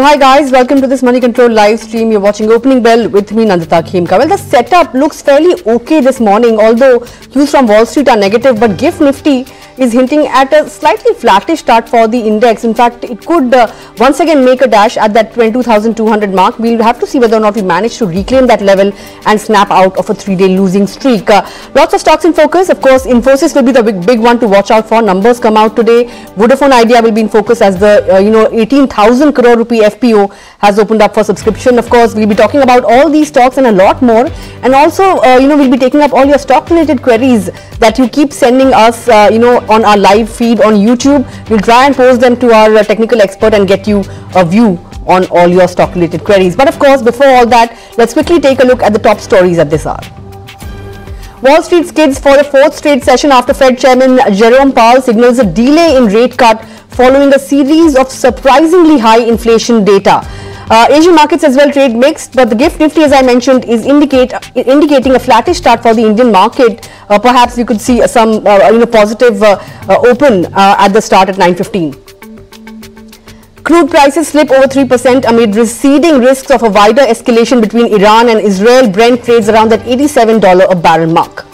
Well, hi guys, welcome to this Moneycontrol live stream. You're watching Opening Bell with me, Nandita Khemka. Well, the setup looks fairly okay this morning, although cues from Wall Street are negative, but GIFT Nifty is hinting at a slightly flattish start for the index. In fact, it could uh, once again make a dash at that 22,200 mark. We'll have to see whether or not we manage to reclaim that level and snap out of a three-day losing streak. Uh, lots of stocks in focus. Of course, Infosys will be the big, big one to watch out for. Numbers come out today. Vodafone Idea will be in focus as the, uh, you know, 18,000 crore rupee FPO has opened up for subscription. Of course, we'll be talking about all these stocks and a lot more. And also, uh, you know, we'll be taking up all your stock-related queries that you keep sending us, uh, you know, on our live feed on YouTube. We'll try and post them to our uh, technical expert and get you a view on all your stock related queries. But of course, before all that, let's quickly take a look at the top stories at this hour. Wall Street skids for the fourth straight session after Fed Chairman Jerome Powell signals a delay in rate cut following a series of surprisingly high inflation data. Uh, Asian markets as well trade mixed, but the GIFT Nifty, as I mentioned, is indicate indicating a flattish start for the Indian market. Uh, perhaps we could see some uh, you know positive uh, uh, open uh, at the start at 9:15. Crude prices slip over 3% amid receding risks of a wider escalation between Iran and Israel. Brent trades around that $87 a barrel mark.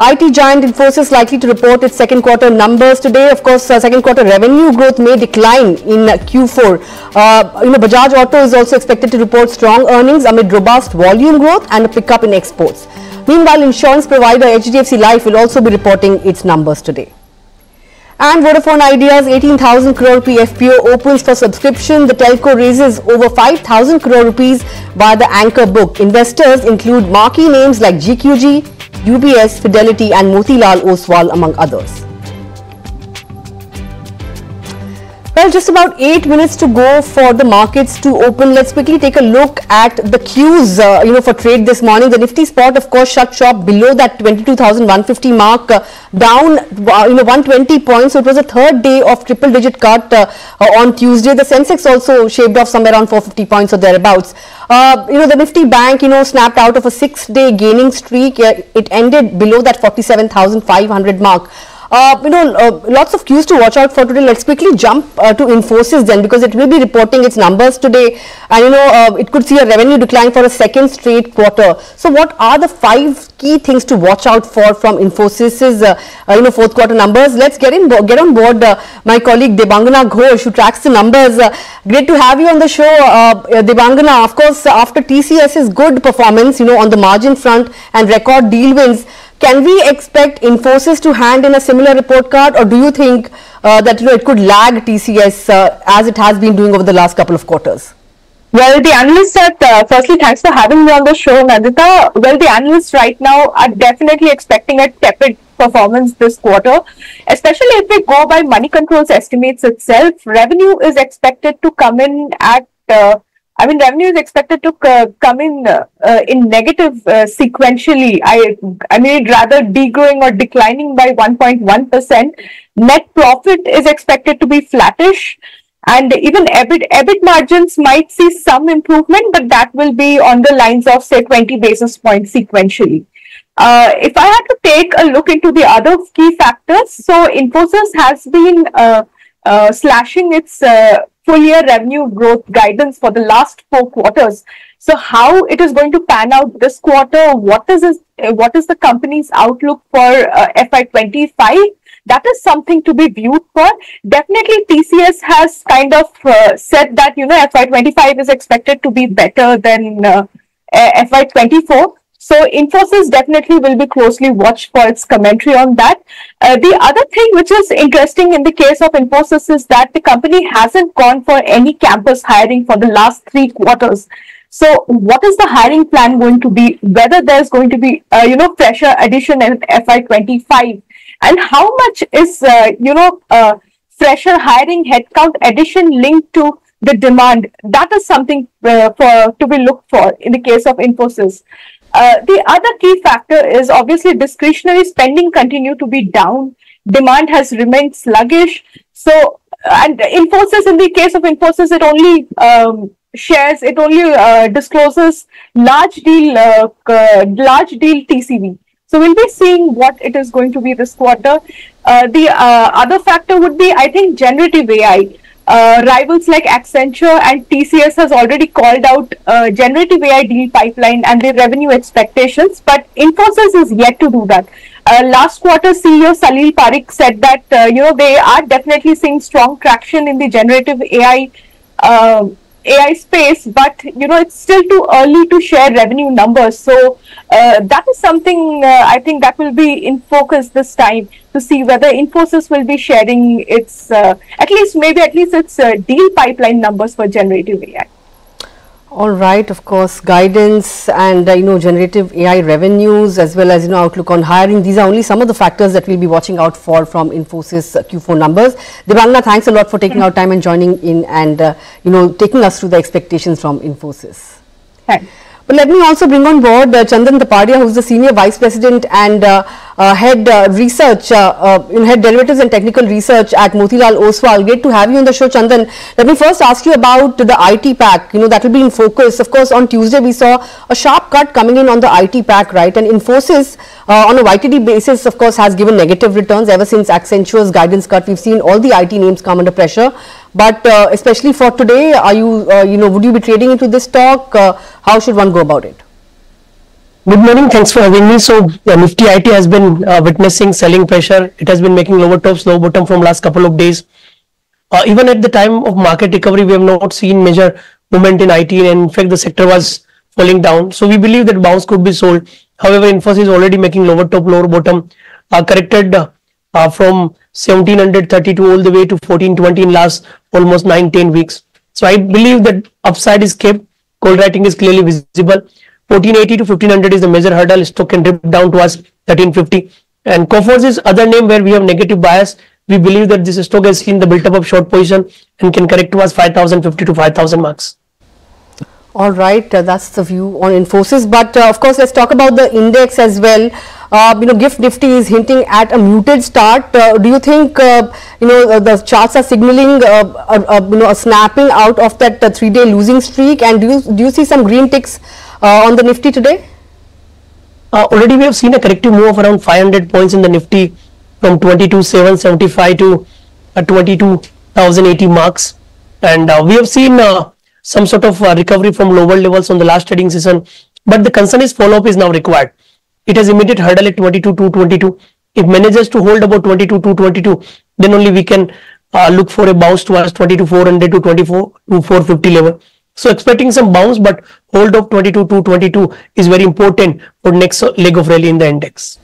IT giant Infosys likely to report its second quarter numbers today. Of course, uh, second quarter revenue growth may decline in uh, Q4. Uh, you know, Bajaj Auto is also expected to report strong earnings amid robust volume growth and a pickup in exports. Meanwhile, insurance provider HDFC Life will also be reporting its numbers today. And Vodafone Idea's 18,000 crore rupee FPO opens for subscription. The telco raises over 5,000 crore rupees via the anchor book. Investors include marquee names like GQG, UBS, Fidelity and Motilal Oswal among others. Well, just about eight minutes to go for the markets to open. Let's quickly take a look at the cues, uh, you know, for trade this morning. The Nifty spot, of course, shut shop below that 22,150 mark, uh, down, uh, you know, 120 points. So it was a third day of triple digit cut uh, uh, on Tuesday. The Sensex also shaved off somewhere around 450 points or thereabouts. Uh, you know, the Nifty Bank, you know, snapped out of a six day gaining streak. it ended below that 47,500 mark. Uh, you know, uh, lots of cues to watch out for today. Let's quickly jump uh, to Infosys then because it will be reporting its numbers today and you know, uh, it could see a revenue decline for a second straight quarter. So what are the five key things to watch out for from Infosys's, uh, you know, fourth quarter numbers? Let's get in, get on board my colleague Debangana Ghosh who tracks the numbers. great to have you on the show, Debangana. Of course, after TCS's good performance, you know, on the margin front and record deal wins, can we expect Infosys to hand in a similar report card or do you think uh, that you know, it could lag TCS uh, as it has been doing over the last couple of quarters? Well, the analysts said, uh, firstly, thanks for having me on the show, Nandita. Well, the analysts right now are definitely expecting a tepid performance this quarter, especially if we go by Moneycontrol's estimates itself. Revenue is expected to come in at uh, I mean, revenue is expected to come in uh, uh, in negative uh, sequentially. I I mean, rather degrowing or declining by 1.1 percent. Net profit is expected to be flattish, and even EBIT EBIT margins might see some improvement, but that will be on the lines of say 20 basis points sequentially. Uh, if I had to take a look into the other key factors, so Infosys has been uh, uh, slashing its full year revenue growth guidance for the last four quarters. So how it is going to pan out this quarter? What is this, what is the company's outlook for uh, FY25? That is something to be viewed for. Definitely, TCS has kind of uh, said that you know FY25 is expected to be better than uh, FY24. So Infosys definitely will be closely watched for its commentary on that. Uh, the other thing which is interesting in the case of Infosys is that the company hasn't gone for any campus hiring for the last three quarters. So what is the hiring plan going to be? Whether there's going to be, uh, you know, fresher addition in FY25 and how much is, uh, you know, uh, fresher hiring headcount addition linked to the demand? That is something uh, for to be looked for in the case of Infosys. Uh, the other key factor is obviously discretionary spending continue to be down. Demand has remained sluggish. So, and Infosys, in the case of Infosys, it only um, shares, it only uh, discloses large deal, uh, large deal TCV. So we'll be seeing what it is going to be this quarter. Uh, the uh, other factor would be, I think, generative AI. Uh, rivals like Accenture and TCS has already called out uh, generative AI deal pipeline and their revenue expectations, but Infosys is yet to do that. Uh, last quarter, CEO Salil Parekh said that uh, you know they are definitely seeing strong traction in the generative AI uh, AI space, but you know it's still too early to share revenue numbers. So uh, that is something uh, I think that will be in focus this time to see whether Infosys will be sharing its uh, at least maybe at least its uh, deal pipeline numbers for generative AI. All right, of course, guidance and uh, you know generative AI revenues as well as you know outlook on hiring. These are only some of the factors that we'll be watching out for from Infosys uh, Q4 numbers. Debangana, thanks a lot for taking out time and joining in and uh, you know taking us through the expectations from Infosys. Thanks. But let me also bring on board uh, Chandan Taparia, who is the Senior Vice President and uh, uh, Head uh, Research, uh, uh, in Head Derivatives and Technical Research at Motilal Oswal. Great to have you on the show, Chandan. Let me first ask you about the IT pack. You know, that will be in focus. Of course, on Tuesday, we saw a sharp cut coming in on the IT pack, right? And Infosys, on a YTD basis, of course, has given negative returns ever since Accenture's guidance cut. We've seen all the IT names come under pressure. But uh, especially for today, are you, uh, you know, would you be trading into this stock? Uh, how should one go about it? Good morning. Thanks for having me. So, the Nifty IT has been uh, witnessing selling pressure. It has been making lower tops, low bottom from last couple of days. Uh, even at the time of market recovery, we have not seen major movement in IT, and in fact, the sector was falling down. So, we believe that bounce could be sold. However, Infosys is already making lower top, lower bottom, uh, from 1732 all the way to 1420 in last almost 9 10 weeks. So i believe that upside is kept. Call writing is clearly visible. 1480 to 1500 is the major hurdle. Stock can dip down to us 1350 and Coforge is other name where we have negative bias. We believe that this stock has seen the built up of short position and can correct to us 5050 to 5000 marks. All right, uh, that's the view on Infosys. But uh, of course, let's talk about the index as well. Uh, you know, GIFT Nifty is hinting at a muted start. Uh, do you think uh, you know uh, the charts are signaling a, you know a snapping out of that three-day losing streak? And do you do you see some green ticks on the Nifty today? already, we have seen a corrective move of around 500 points in the Nifty from 22,775 to 22,080 marks, and we have seen some sort of uh, recovery from lower levels on the last trading session. But the concern is follow-up is now required. It has immediate hurdle at 22 to 22. If manages to hold about 22 to 22, then only we can uh, look for a bounce towards 22 400 to 24 to 450 level. So expecting some bounce, but hold of 22 to 22 is very important for next leg of rally in the index.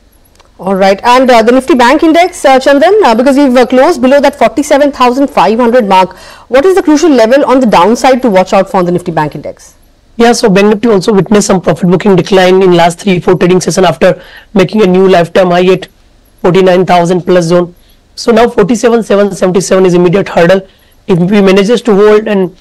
All right, and uh, the Nifty Bank Index, uh, Chandan, uh, because we've uh, closed below that 47,500 mark, what is the crucial level on the downside to watch out for on the Nifty Bank Index? Yeah, so Bank Nifty also witnessed some profit booking decline in last three, four trading session after making a new lifetime high at 49,000 plus zone. So now 47,777 is immediate hurdle. If we manages to hold and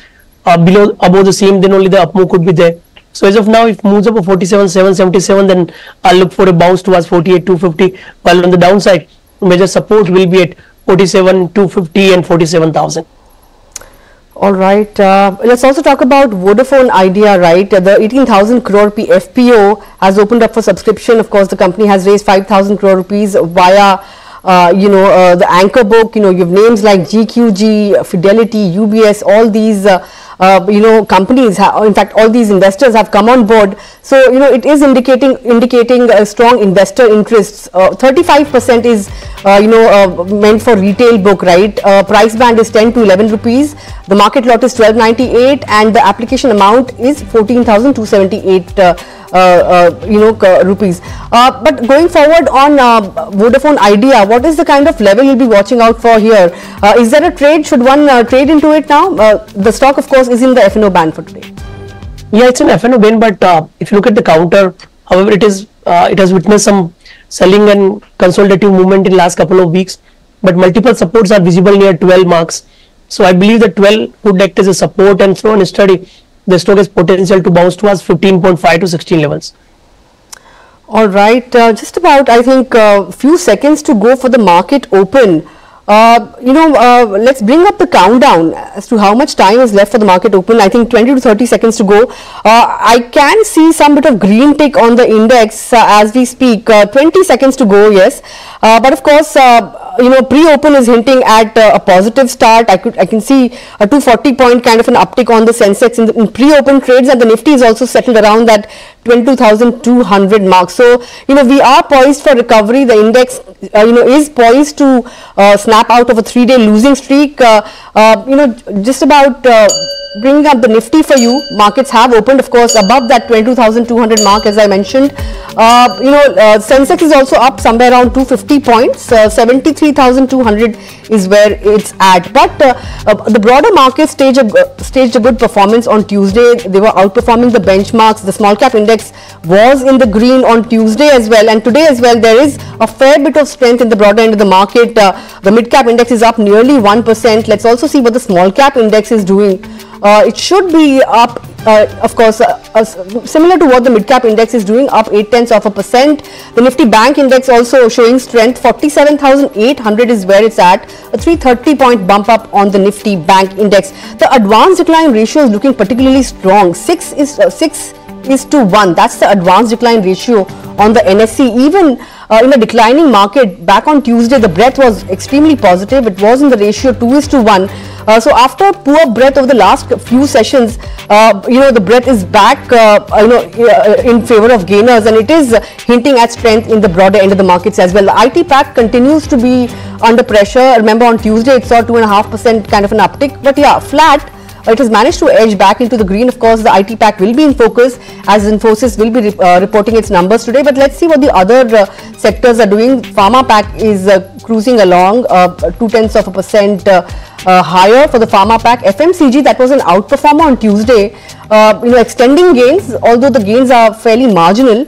uh, below above the same, then only the up move could be there. So as of now, if moves up to 47, 777, then I'll look for a bounce towards 48, 250. While on the downside, major support will be at 47, 250 and 47,000. All right. Uh, let's also talk about Vodafone Idea, right? Uh, the 18,000 crore rupee FPO has opened up for subscription. Of course, the company has raised 5,000 crore rupees via uh, you know, uh, the anchor book, you know, you have names like GQG, Fidelity, UBS, all these uh, you know companies in fact all these investors have come on board. So you know it is indicating indicating strong investor interests. 35% uh, is uh, you know uh, meant for retail book right? Price band is 10 to 11 rupees. The market lot is 1298 and the application amount is 14278 uh, uh, Uh, uh, you know uh, rupees. Uh, but going forward on Vodafone Idea, what is the kind of level you'll be watching out for here? is there a trade? Should one trade into it now? the stock, of course, is in the FNO band for today. Yeah, it's an FNO band, but if you look at the counter, however, it is it has witnessed some selling and consolidative movement in last couple of weeks but multiple supports are visible near 12 marks so i believe that 12 could act as a support and through and study the stock has potential to bounce towards 15.5 to 16 levels. All right, uh, just about I think a uh, few seconds to go for the market open. Uh, you know, uh, let's bring up the countdown as to how much time is left for the market open. I think 20 to 30 seconds to go. Uh, I can see some bit of green tick on the index uh, as we speak. Uh, 20 seconds to go, yes. But of course, you know, pre-open is hinting at a positive start. I could, I can see a 240 point kind of an uptick on the Sensex in, in pre-open trades, and the Nifty is also settled around that 22,200 mark. So, you know, we are poised for recovery. The index, uh, you know, is poised to uh, snap out of a three-day losing streak. Uh, uh you know, just about uh, bringing up the Nifty for you. Markets have opened, of course, above that 22,200 mark, as I mentioned. Uh, you know, uh, Sensex is also up somewhere around 250 points. Uh, 73,200 is where it's at. But uh, uh, the broader market staged a, staged a good performance on Tuesday. They were outperforming the benchmarks. The small cap index was in the green on Tuesday as well. And today as well, there is a fair bit of strength in the broader end of the market. Uh, the mid cap index is up nearly 1%. Let's also see what the small cap index is doing. Uh, it should be up, uh, of course, uh, uh similar to what the mid-cap index is doing, up 8 tenths of a percent. The Nifty Bank Index also showing strength, 47,800 is where it's at, a 330 point bump up on the Nifty Bank Index. The advanced decline ratio is looking particularly strong, 6 is uh, 6 is to 1. That's the advanced decline ratio on the NSE. Even uh, in a declining market, back on Tuesday, the breadth was extremely positive. It was in the ratio 2 is to 1. Uh, so after poor breadth over the last few sessions, uh, you know, the breadth is back, uh, you know, uh, in favor of gainers and it is hinting at strength in the broader end of the markets as well. The IT pack continues to be under pressure. Remember on Tuesday it saw 2.5% kind of an uptick, but yeah, flat it has managed to edge back into the green. Of course, the IT pack will be in focus as Infosys will be uh, reporting its numbers today. But let's see what the other uh, sectors are doing. Pharma pack is uh, cruising along, uh, two tenths of a percent uh, uh, higher for the pharma pack. FMCG that was an outperformer on Tuesday, you know, extending gains, although the gains are fairly marginal.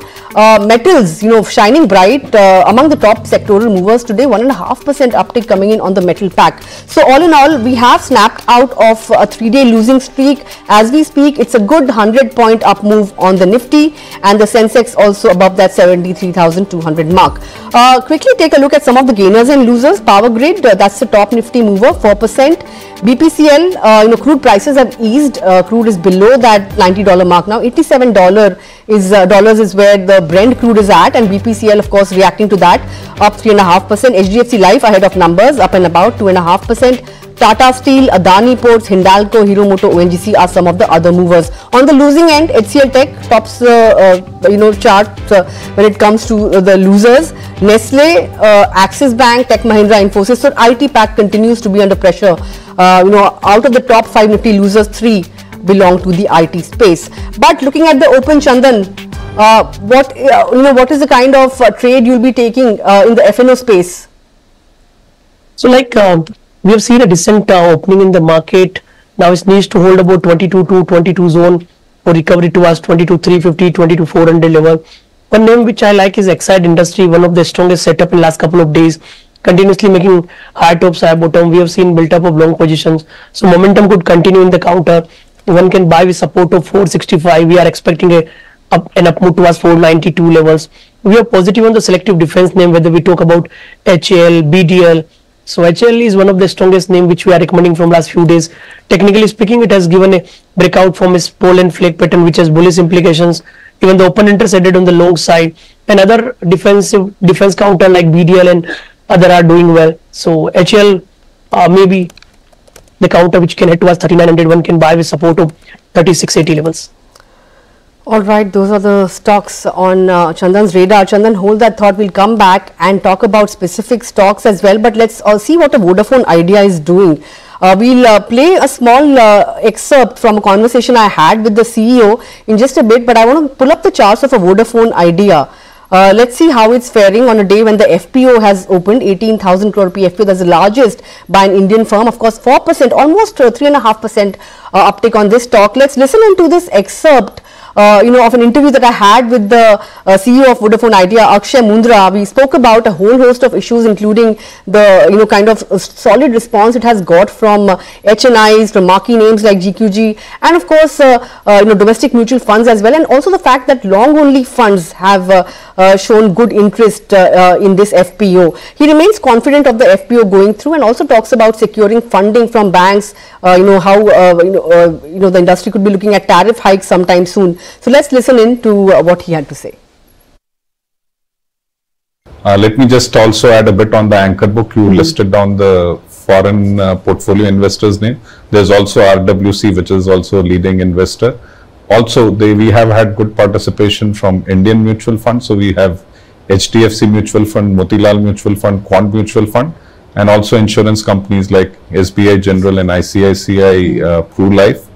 Metals, you know, shining bright among the top sectoral movers today, one and a half percent uptick coming in on the metal pack. So all in all, we have snapped out of a three-day losing streak. As we speak, it's a good 100 point up move on the Nifty and the Sensex also above that 73,200 mark. Uh, quickly take a look at some of the gainers and losers. Power Grid, uh, that's the top Nifty mover, 4%. BPCL, uh, you know, crude prices have eased. crude is below that $90 mark now. $87 is uh, dollars is where the Brent crude is at and BPCL of course reacting to that up 3.5%. HDFC Life ahead of numbers up and about 2.5%. Tata Steel, Adani Ports, Hindalco, Hero Moto, ONGC are some of the other movers. On the losing end, HCL Tech tops uh, uh, you know chart uh, when it comes to uh, the losers. Nestle, uh, Axis Bank, Tech Mahindra, Infosys. So IT pack continues to be under pressure. Uh, you know, out of the top five Nifty losers, three belong to the IT space. But looking at the open Chandan, what you know, what is the kind of trade you'll be taking in the FNO space? So, like uh, we have seen a decent uh, opening in the market. Now it needs to hold about 22 to 22 zone for recovery towards 22 350, 22 400 level. One name which I like is Exide Industry, one of the strongest setup in last couple of days. Continuously making high tops high bottom. We have seen built up of long positions. So momentum could continue in the counter. One can buy with support of 465 we are expecting a up and up move towards 492 levels. We are positive on the selective defense name whether we talk about HAL BDL so HAL is one of the strongest name which we are recommending from last few days. Technically speaking it has given a breakout from its pole and flag pattern which has bullish implications even the open interest headed on the long side. And other defensive defense counter like BDL and other are doing well. So HL uh, maybe the counter which can head towards 3900 one can buy with support of 3680 levels all right those are the stocks on uh, chandan's radar chandan hold that thought we'll come back and talk about specific stocks as well but let's uh, see what a vodafone idea is doing uh, we'll uh, play a small uh, excerpt from a conversation I had with the CEO in just a bit, but I want to pull up the charts of a Vodafone idea. Uh, let's see how it's faring on a day when the FPO has opened 18,000 crore PFPO. That's the largest by an Indian firm. Of course, 4%, almost 3.5% uh, uh, uptick on this stock. Let's listen into this excerpt uh, you know, of an interview that I had with the uh, CEO of Vodafone Idea, Akshay Mundra. We spoke about a whole host of issues, including the, you know, kind of solid response it has got from uh, HNIs, from marquee names like GQG, and of course, uh, uh, you know, domestic mutual funds as well, and also the fact that long-only funds have uh, shown good interest in this FPO. He remains confident of the FPO going through and also talks about securing funding from banks, you know, how, you, know, you know, the industry could be looking at tariff hikes sometime soon. So let's listen in to uh, what he had to say. Uh, let me just also add a bit on the anchor book. You mm -hmm. listed down the foreign uh, portfolio investors name. There's also RWC, which is also a leading investor. Also, they, we have had good participation from Indian mutual funds. So we have HDFC Mutual Fund, Motilal Mutual Fund, Quant Mutual Fund, and also insurance companies like SBI General and ICICI uh, Pru Life.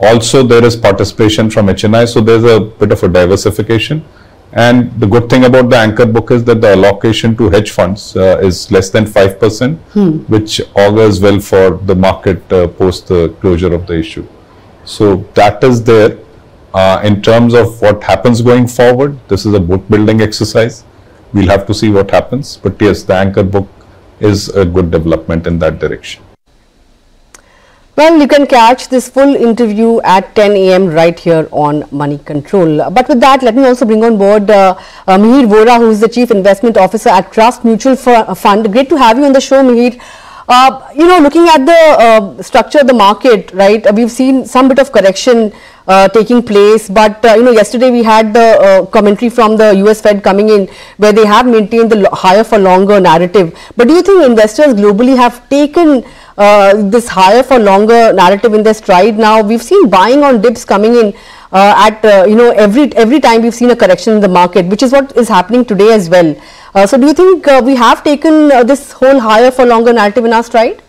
Also, there is participation from HNI, so there's a bit of a diversification. And the good thing about the anchor book is that the allocation to hedge funds uh, is less than 5%, hmm. which augurs well for the market uh, post the closure of the issue. So that is there. Uh, in terms of what happens going forward, this is a book building exercise. We'll have to see what happens. But yes, the anchor book is a good development in that direction. Well, you can catch this full interview at 10 a.m. right here on Moneycontrol. But with that, let me also bring on board uh, uh, Mihir Vora, who is the Chief Investment Officer at Trust Mutual Fund. Great to have you on the show, Mihir. Uh, you know, looking at the uh, structure of the market, right, we've seen some bit of correction uh, taking place. But, uh, you know, yesterday we had the uh, commentary from the US Fed coming in where they have maintained the higher for longer narrative. But do you think investors globally have taken uh, this higher for longer narrative in their stride now. We've seen buying on dips coming in uh, at uh, you know every every time we've seen a correction in the market, which is what is happening today as well. Uh, so, do you think uh, we have taken uh, this whole higher for longer narrative in our stride?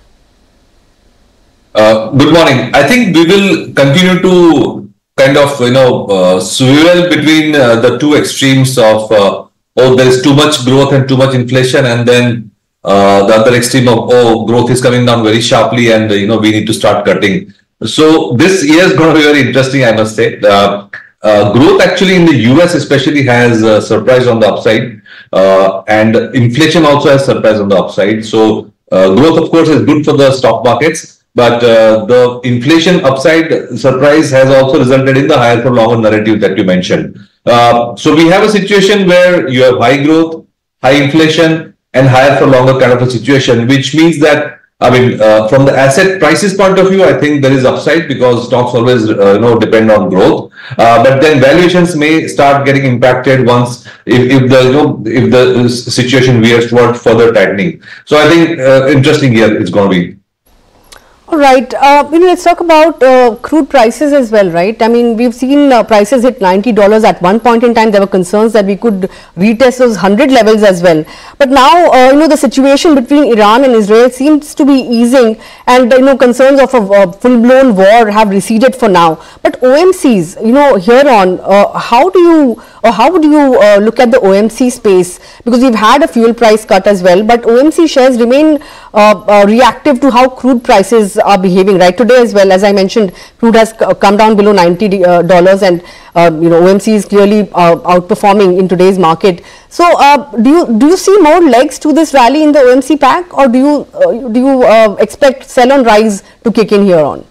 good morning. I think we will continue to kind of you know swivel between the two extremes of oh there is too much growth and too much inflation, and then uh, the other extreme of oh growth is coming down very sharply and you know we need to start cutting. So this year is going to be very interesting i must say. Uh, uh, growth actually in the us especially has uh, surprised on the upside uh, and inflation also has surprised on the upside. So uh, growth of course is good for the stock markets but the inflation upside surprise has also resulted in the higher for longer narrative that you mentioned. So we have a situation where you have high growth high inflation and higher for longer kind of a situation, which means that I mean, uh, from the asset prices point of view, I think there is upside because stocks always, uh, you know, depend on growth. Uh, but then valuations may start getting impacted once if, if the you know if the situation veers toward further tightening. So I think uh, interesting year it's going to be. Right. Uh, you know, let's talk about uh, crude prices as well, right? I mean, we've seen uh, prices hit $90 at one point in time. There were concerns that we could retest those 100 levels as well. But now, uh, you know, the situation between Iran and Israel seems to be easing and, you know, concerns of a, full-blown war have receded for now. But OMCs, you know, here on, uh, how do you or how would you uh, look at the OMC space? Because we've had a fuel price cut as well, but OMC shares remain uh, uh, reactive to how crude prices are behaving right today as well. As I mentioned, crude has come down below $90 uh, and uh, you know OMC is clearly uh, outperforming in today's market. So do you do you see more legs to this rally in the OMC pack or do you do you expect sell on rise to kick in here on?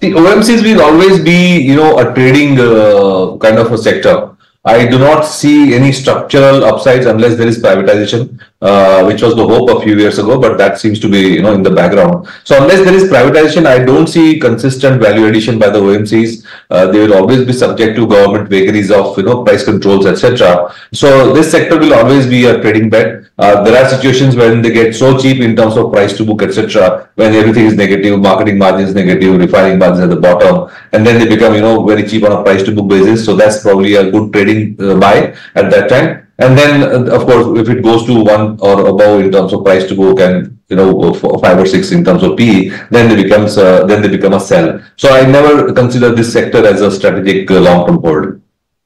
The OMCs will always be, you know, a trading uh, kind of a sector. I do not see any structural upsides unless there is privatization, uh, which was the hope a few years ago, but that seems to be, you know, in the background. So unless there is privatization, I don't see consistent value addition by the OMCs. Uh, they will always be subject to government vagaries of, you know, price controls, etc. So this sector will always be a trading bet. Uh, there are situations when they get so cheap in terms of price to book, etc., when everything is negative, marketing margins negative, refining margins at the bottom, and then they become, you know, very cheap on a price to book basis. So that's probably a good trading uh, buy at that time. And then, uh, of course, if it goes to one or above in terms of price to book and you know five or six in terms of PE, then they becomes uh, then they become a sell. So I never consider this sector as a strategic uh, long term hold.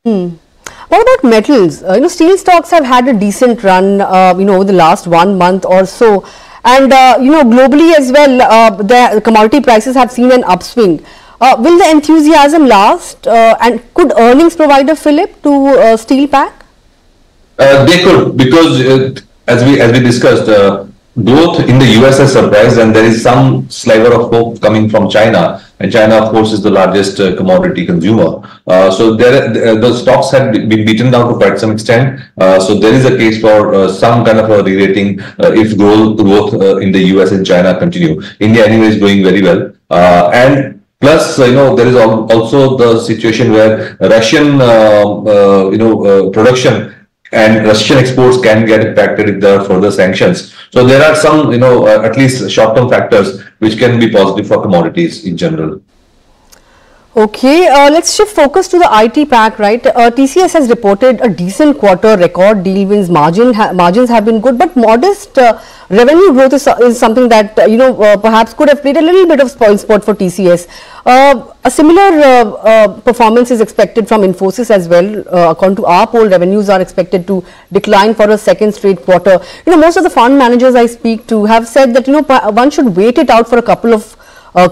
Hmm. What about metals? Uh, you know, steel stocks have had a decent run, uh, you know, over the last one month or so. And, uh, you know, globally as well, the commodity prices have seen an upswing. Will the enthusiasm last and could earnings provide a fillip to steel pack? Uh, they could because uh, as we as we discussed, uh, growth in the US has surprised, and there is some sliver of hope coming from China. And China, of course, is the largest uh, commodity consumer. Uh, so there, the stocks had been beaten down to quite some extent. So there is a case for some kind of a re-rating if growth, growth in the US and China continue. India, anyway, is doing very well. And Plus, you know, there is also the situation where Russian, uh, uh, you know, uh, production and Russian exports can get impacted if there are further sanctions. So there are some, you know, uh, at least short-term factors which can be positive for commodities in general. Okay, uh, let's shift focus to the IT pack, right? Uh, TCS has reported a decent quarter, record deal wins, margin ha margins have been good, but modest uh, revenue growth is, is something that, uh, you know, uh, perhaps could have played a little bit of spoil spot for TCS. Uh, a similar performance is expected from Infosys as well. According to our poll, revenues are expected to decline for a second straight quarter. You know, most of the fund managers I speak to have said that, you know, one should wait it out for a couple of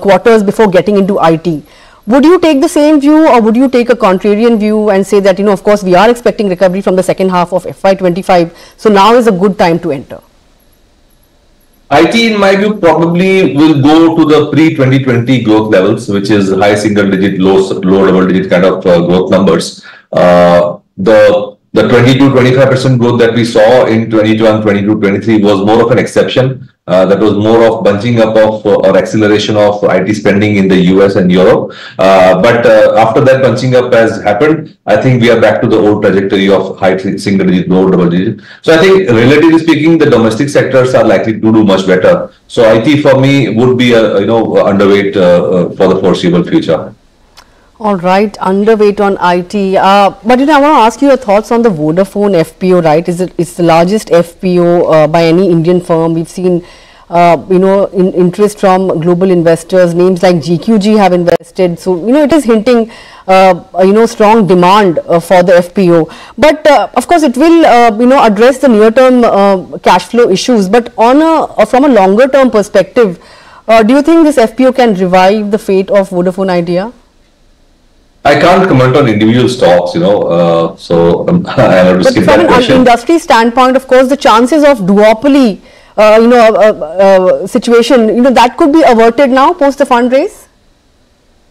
quarters before getting into IT. Would you take the same view or would you take a contrarian view and say that, you know, of course, we are expecting recovery from the second half of FY25, so now is a good time to enter? IT, in my view, probably will go to the pre-2020 growth levels, which is high single-digit, low low double-digit kind of uh, growth numbers. Uh, the the 22-25% growth that we saw in 22 and 22-23 was more of an exception. Uh, that was more of bunching up of uh, or acceleration of IT spending in the US and Europe. Uh, but uh, after that bunching up has happened, I think we are back to the old trajectory of high single digit, low double digit. So I think relatively speaking, the domestic sectors are likely to do much better. So IT for me would be a you know underweight uh, uh, for the foreseeable future. All right, underweight on IT. Uh, but you know, I want to ask you your thoughts on the Vodafone FPO. Right, is it it's the largest FPO uh, by any Indian firm? We've seen, uh, you know, in, interest from global investors. Names like GQG have invested. So you know, it is hinting, uh, you know, strong demand uh, for the FPO. But uh, of course, it will, uh, you know, address the near-term uh, cash flow issues. But on a uh, from a longer-term perspective, uh, do you think this FPO can revive the fate of Vodafone Idea? I can't comment on individual stocks, you know, uh, so um, I have to But skip from that an industry standpoint, of course, the chances of duopoly, uh, you know, uh, uh, situation, you know, that could be averted now post the fundraise.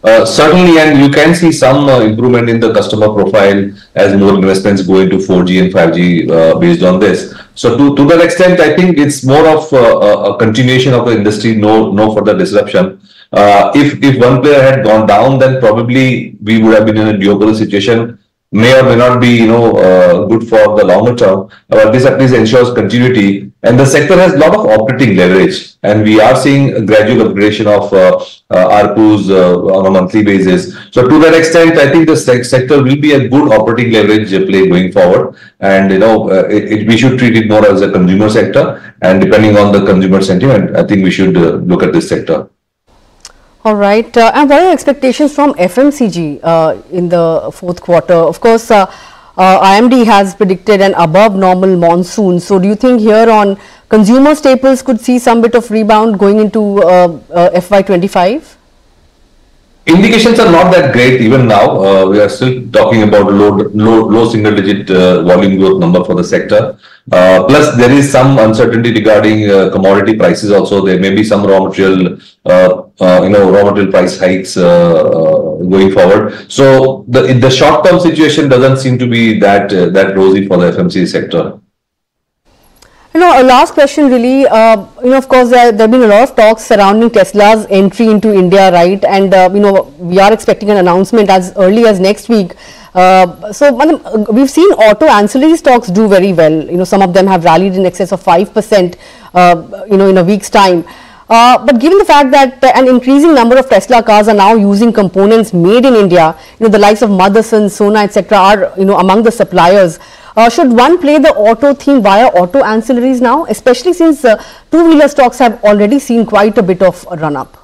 Uh, certainly, and you can see some uh, improvement in the customer profile as more investments go into 4G and 5G uh, based on this. So, to, to that extent, I think it's more of uh, a, a continuation of the industry, no no further disruption. Uh, if if one player had gone down, then probably we would have been in a duopoly situation. May or may not be, you know, good for the longer term. But this at least ensures continuity, and the sector has a lot of operating leverage, and we are seeing a gradual upgradation of uh, uh, ARPUs uh, on a monthly basis. So to that extent, I think the sec- sector will be a good operating leverage play going forward, and you know, uh, it, it- we should treat it more as a consumer sector, and depending on the consumer sentiment, I think we should uh, look at this sector. All right. Uh, and what are your expectations from FMCG uh, in the fourth quarter? Of course, uh, IMD has predicted an above normal monsoon. So, do you think here on consumer staples could see some bit of rebound going into uh, uh, FY25? Indications are not that great even now. Uh, we are still talking about low, low, low single digit uh, volume growth number for the sector. Uh, plus, there is some uncertainty regarding uh, commodity prices also. There may be some raw material, uh, uh, you know, raw material price hikes going forward. So the the short term situation doesn't seem to be that that rosy for the FMC sector. You know, a last question really, uh, you know, of course, there, there have been a lot of talks surrounding Tesla's entry into India, right? And, uh, you know, we are expecting an announcement as early as next week. Uh, so, uh, we've seen auto ancillary stocks do very well. You know, some of them have rallied in excess of 5%, uh, you know, in a week's time. Uh, but given the fact that uh, an increasing number of Tesla cars are now using components made in India, you know, the likes of Motherson, Sona, etc., are, you know, among the suppliers. Uh, should one play the auto theme via auto ancillaries now, especially since uh, two-wheeler stocks have already seen quite a bit of run-up?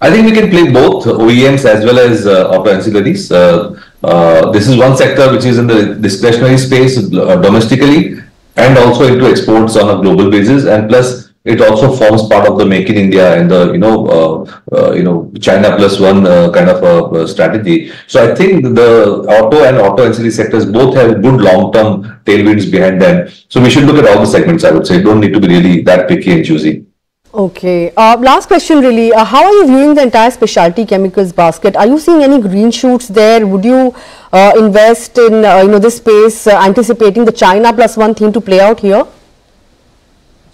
I think we can play both OEMs as well as uh, auto ancillaries. Uh, uh, this is one sector which is in the discretionary space uh, domestically and also into exports on a global basis. And plus, it also forms part of the Make in India and the you know uh, uh, you know China plus one uh, kind of a, strategy. So I think the auto and auto ancillary sectors both have good long term tailwinds behind them. So we should look at all the segments. I would say don't need to be really that picky and choosy. Okay. Uh, last question really. Uh, how are you viewing the entire specialty chemicals basket? Are you seeing any green shoots there? Would you uh, invest in you know this space anticipating the China plus one theme to play out here?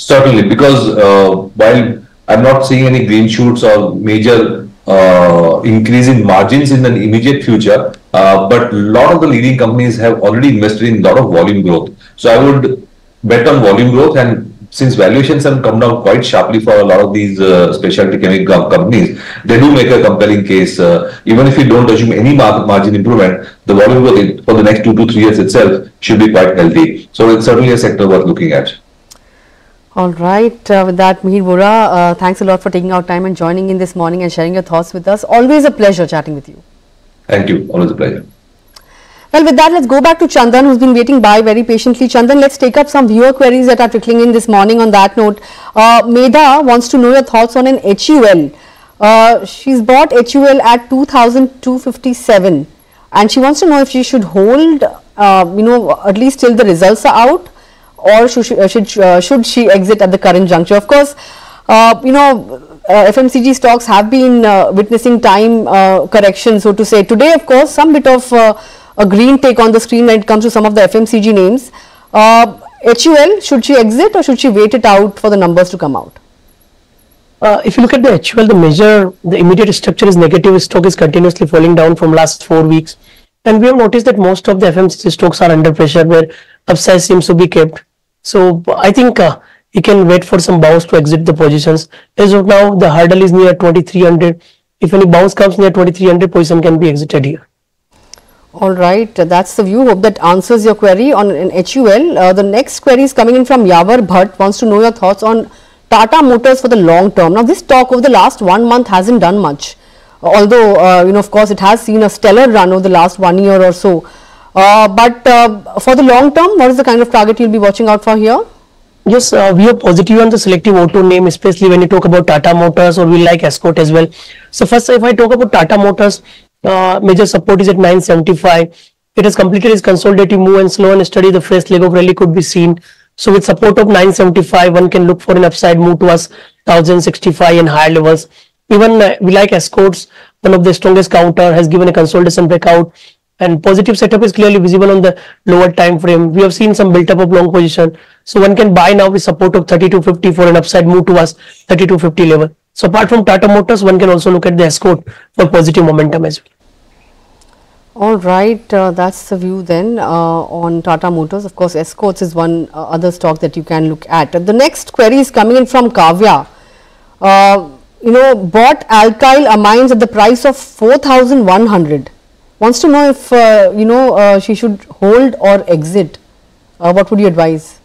Certainly, because uh, while I'm not seeing any green shoots or major uh, increase in margins in the immediate future, uh, but a lot of the leading companies have already invested in a lot of volume growth. So I would bet on volume growth and since valuations have come down quite sharply for a lot of these uh, specialty chemical companies, they do make a compelling case. Uh, even if you don't assume any margin improvement, the volume growth for the next two to three years itself should be quite healthy. So it's certainly a sector worth looking at. All right. Uh, with that, Mihir Vora, uh, thanks a lot for taking out time and joining in this morning and sharing your thoughts with us. Always a pleasure chatting with you. Thank you. Always a pleasure. Well, with that, let's go back to Chandan, who's been waiting by very patiently. Chandan, let's take up some viewer queries that are trickling in this morning on that note. Uh, Medha wants to know your thoughts on an HUL. Uh, she's bought HUL at 2,257 and she wants to know if she should hold, uh, you know, at least till the results are out or should she, uh, should, uh, should she exit at the current juncture? Of course, uh, you know, FMCG stocks have been witnessing time correction, so to say. Today, of course, some bit of a green take on the screen when it comes to some of the FMCG names. HUL, should she exit or should she wait it out for the numbers to come out? Uh, if you look at the HUL, the measure, the immediate structure is negative. Stock is continuously falling down from last four weeks. And we have noticed that most of the FMCG stocks are under pressure where upside seems to be kept. So I think uh, you can wait for some bounce to exit the positions. As of now, the hurdle is near 2300. If any bounce comes near 2300, position can be exited here. All right, that's the view. Hope that answers your query on an HUL. Uh, the next query is coming in from Yavar Bhatt. Wants to know your thoughts on Tata Motors for the long term. Now, this stock over the last one month hasn't done much. Although, uh, you know, of course, it has seen a stellar run over the last one year or so. Uh, but uh, for the long term, what is the kind of target you'll be watching out for here? Yes, uh, we are positive on the selective auto name, especially when you talk about Tata Motors or we like Escort as well. So first, if I talk about Tata Motors, uh, major support is at 975. It has completed its consolidative move and slow and steady. The first leg of rally could be seen. So with support of 975, one can look for an upside move towards 1065 and higher levels. Even uh, we like Escorts, one of the strongest counter has given a consolidation breakout and positive setup is clearly visible on the lower time frame. We have seen some built up of long position. So one can buy now with support of 3250 for an upside move to towards 3250 level. So apart from Tata Motors, one can also look at the Escort for positive momentum as well. All right, uh, that's the view then uh, on Tata Motors. Of course, Escorts is one uh, other stock that you can look at. The next query is coming in from Kavya. Uh, you know, bought alkyl amines at the price of 4,100 wants to know if uh, you know uh, she should hold or exit. Uh, what would you advise?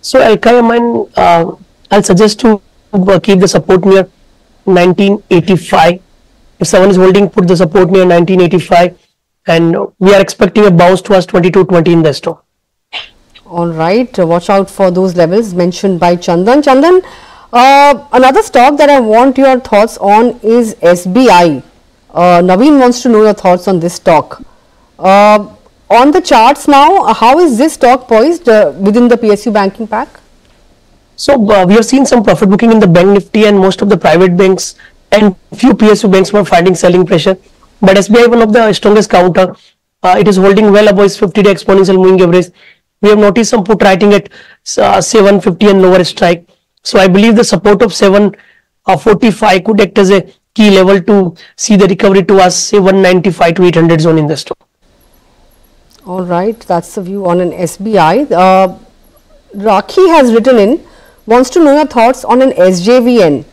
So Alkylamine, uh, I'll suggest to uh, keep the support near 1985. If someone is holding, put the support near 1985, and we are expecting a bounce towards 2220 in the store. All right, watch out for those levels mentioned by Chandan. Chandan, uh, another stock that I want your thoughts on is SBI. Uh, Naveen wants to know your thoughts on this stock. Uh, on the charts now, uh, how is this stock poised uh, within the PSU banking pack? So uh, we have seen some profit booking in the bank nifty and most of the private banks and few PSU banks were finding selling pressure. But SBI one of the strongest counter. Uh, it is holding well above its 50 day exponential moving average. We have noticed some put writing at 750 and lower strike. So I believe the support of 745 could act as a key level to see the recovery to us say 195 to 800 zone in the stock. All right, that's the view on an SBI. Uh, Rakhi has written in, wants to know your thoughts on an SJVN.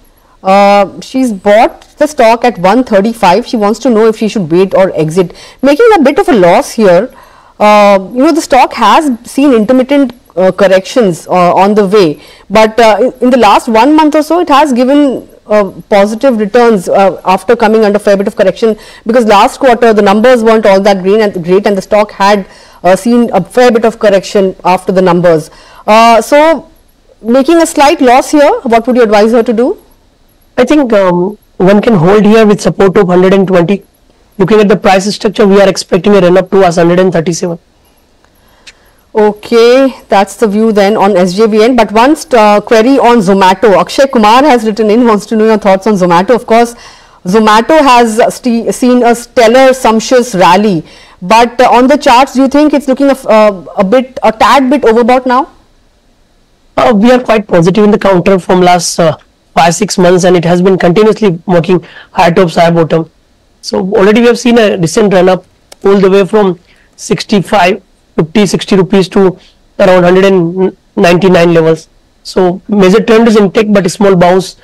Uh, she's bought the stock at 135. She wants to know if she should wait or exit. Making a bit of a loss here. Uh, you know, the stock has seen intermittent uh, corrections uh, on the way, but uh, in the last one month or so, it has given positive returns uh, after coming under fair bit of correction because last quarter the numbers weren't all that green and great and the stock had uh, seen a fair bit of correction after the numbers. Uh, so making a slight loss here. What would you advise her to do? I think um, one can hold here with support of 120. Looking at the price structure, we are expecting a run up to us 137. Okay, that's the view then on SJVN. But one uh, query on Zomato. Akshay Kumar has written in, wants to know your thoughts on Zomato. Of course, Zomato has seen a stellar sumptuous rally. But uh, on the charts, do you think it's looking a, uh, a bit, a tad bit overbought now? Uh, we are quite positive in the counter from last uh, five, six months and it has been continuously working high tops, high bottom. So already we have seen a recent run up all the way from 65 50 60 rupees to around 199 levels. So major trend is intact but small bounce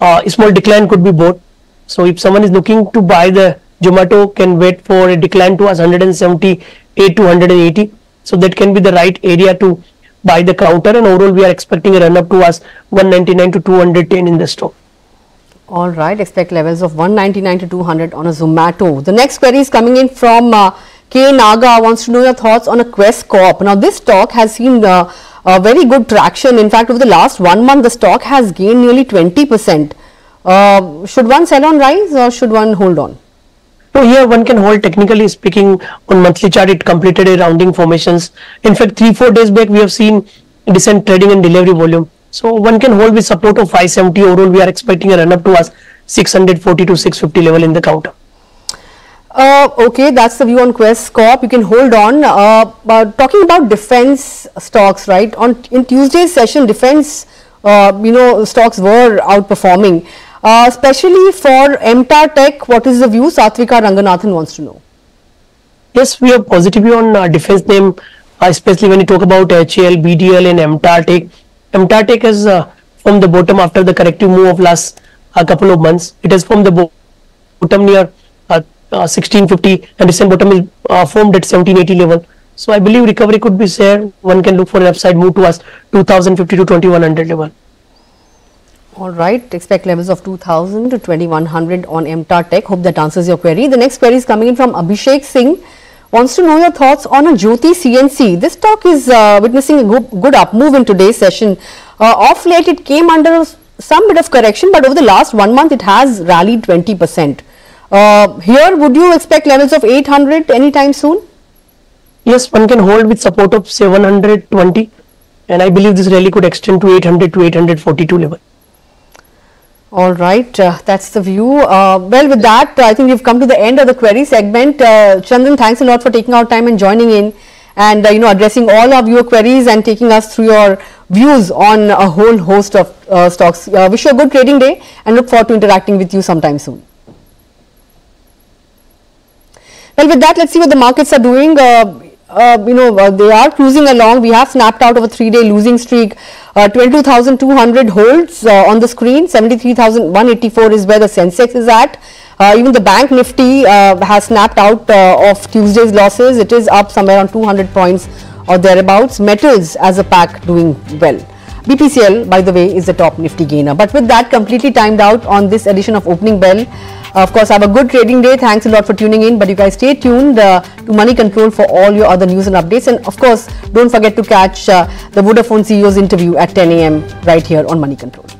uh, small decline could be bought so if someone is looking to buy the Zomato can wait for a decline to us 178 to 180 so that can be the right area to buy the counter and overall we are expecting a run up to us 199 to 210 in the stock. All right expect levels of 199 to 200 on a Zomato. The next query is coming in from uh, K. Naga wants to know your thoughts on a Quess Corp. Now, this stock has seen uh, a very good traction. In fact, over the last one month, the stock has gained nearly 20%. Uh, should one sell on rise or should one hold on? So here one can hold technically speaking on monthly chart it completed a rounding formations. In fact, three four days back we have seen decent trading and delivery volume. So one can hold with support of 570 overall. We are expecting a run up to us 640 to 650 level in the counter. Uh, okay, that's the view on Quess Corp. You can hold on. Uh, but talking about defense stocks, right? On in Tuesday's session, defense, uh, you know, stocks were outperforming, uh, especially for MTAR Tech. What is the view? Satvika Ranganathan wants to know. Yes, we are positive on uh, defense name, uh, especially when you talk about HAL, BDL, and MTAR Tech. MTAR Tech is from the bottom after the corrective move of last a couple of months. It is from the bottom near 1650 uh, and recent bottom is uh, formed at 1780 level. So I believe recovery could be there. One can look for an upside move to us 2050 to 2100 level. All right, expect levels of 2000 to 2100 on MTAR Tech. Hope that answers your query. The next query is coming in from Abhishek Singh. Wants to know your thoughts on a Jyoti CNC. This stock is uh, witnessing a good, up move in today's session. Uh, off late, it came under some bit of correction, but over the last one month, it has rallied 20 percent. Uh, here, would you expect levels of 800 anytime soon? Yes, one can hold with support of 720 and I believe this rally could extend to 800 to 842 level. All right, uh, that's the view. Uh, well, with that, I think we've come to the end of the query segment. Uh, Chandan, thanks a lot for taking our time and joining in and, uh, you know, addressing all of your queries and taking us through your views on a whole host of uh, stocks. Uh, wish you a good trading day and look forward to interacting with you sometime soon. Well, with that, let's see what the markets are doing. Uh, uh, you know, uh, they are cruising along. We have snapped out of a three-day losing streak. Uh, 22,200 holds uh, on the screen. 73,184 is where the Sensex is at. Uh, even the Bank Nifty has snapped out of Tuesday's losses. It is up somewhere on 200 points or thereabouts. Metals as a pack doing well. BPCL, by the way, is the top Nifty gainer. But with that completely timed out on this edition of Opening Bell, of course, have a good trading day. Thanks a lot for tuning in. But you guys stay tuned uh, to Moneycontrol for all your other news and updates. And of course, don't forget to catch uh, the Vodafone CEO's interview at 10 a.m. right here on Moneycontrol.